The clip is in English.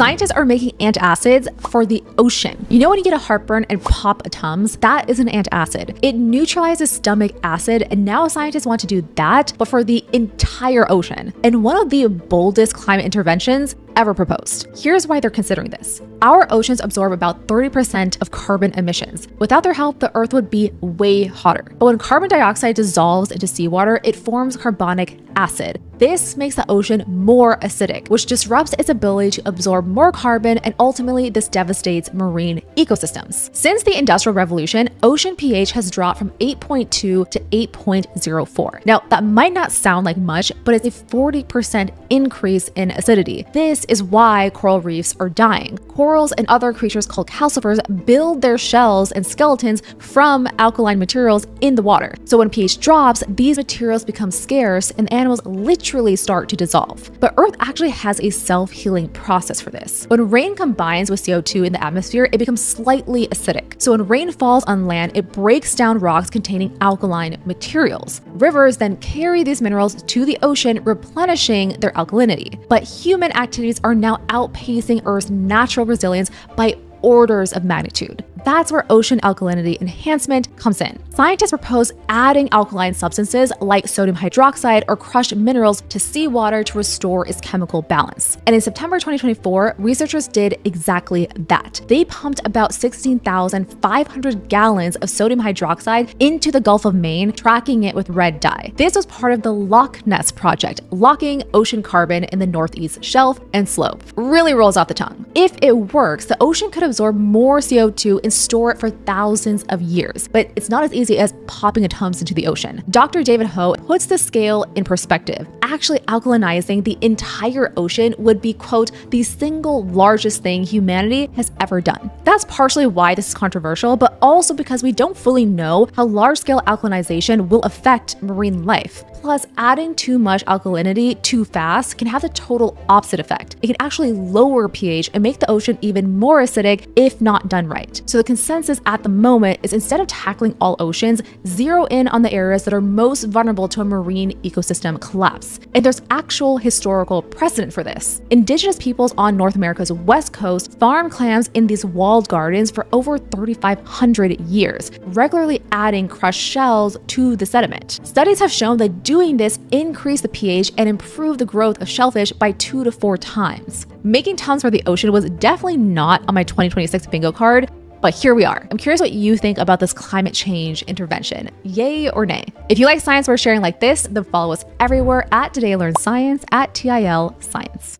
Scientists are making antacids for the ocean. You know when you get a heartburn and pop a Tums? That is an antacid. It neutralizes stomach acid, and now scientists want to do that, but for the entire ocean. And one of the boldest climate interventions ever proposed. Here's why they're considering this. Our oceans absorb about 30% of carbon emissions. Without their help, the Earth would be way hotter. But when carbon dioxide dissolves into seawater, it forms carbonic acid. This makes the ocean more acidic, which disrupts its ability to absorb more carbon, and ultimately, this devastates marine ecosystems. Since the Industrial Revolution, ocean pH has dropped from 8.2 to 8.04. Now, that might not sound like much, but it's a 40% increase in acidity. This is why coral reefs are dying. Corals and other creatures called calcifiers build their shells and skeletons from alkaline materials in the water. So when pH drops, these materials become scarce and animals literally start to dissolve. But Earth actually has a self-healing process for this. When rain combines with CO2 in the atmosphere, it becomes slightly acidic. So when rain falls on land, it breaks down rocks containing alkaline materials. Rivers then carry these minerals to the ocean, replenishing their alkalinity. But human activities are now outpacing Earth's natural resilience by orders of magnitude. That's where ocean alkalinity enhancement comes in. Scientists propose adding alkaline substances like sodium hydroxide or crushed minerals to seawater to restore its chemical balance. And in September 2024, researchers did exactly that. They pumped about 16,500 gallons of sodium hydroxide into the Gulf of Maine, tracking it with red dye. This was part of the LOC-NESS project, locking ocean carbon in the northeast shelf and slope. Really rolls off the tongue. If it works, the ocean could absorb more CO2 and store it for thousands of years. But it's not as easy as popping a Tums into the ocean. Dr. David Ho puts the scale in perspective. Actually alkalinizing the entire ocean would be, quote, the single largest thing humanity has ever done. That's partially why this is controversial, but also because we don't fully know how large-scale alkalinization will affect marine life. Plus, adding too much alkalinity too fast can have the total opposite effect. It can actually lower pH and make the ocean even more acidic if not done right. So the consensus at the moment is instead of tackling all oceans, zero in on the areas that are most vulnerable to a marine ecosystem collapse. And there's actual historical precedent for this. Indigenous peoples on North America's west coast farm clams in these walled gardens for over 3,500 years, regularly adding crushed shells to the sediment. Studies have shown that Doing this increased the pH and improved the growth of shellfish by two to four times. Making Tums for the ocean was definitely not on my 2026 bingo card, but here we are. I'm curious what you think about this climate change intervention. Yay or nay? If you like science we're sharing like this, then follow us everywhere at Today I Learned Science at TIL Science.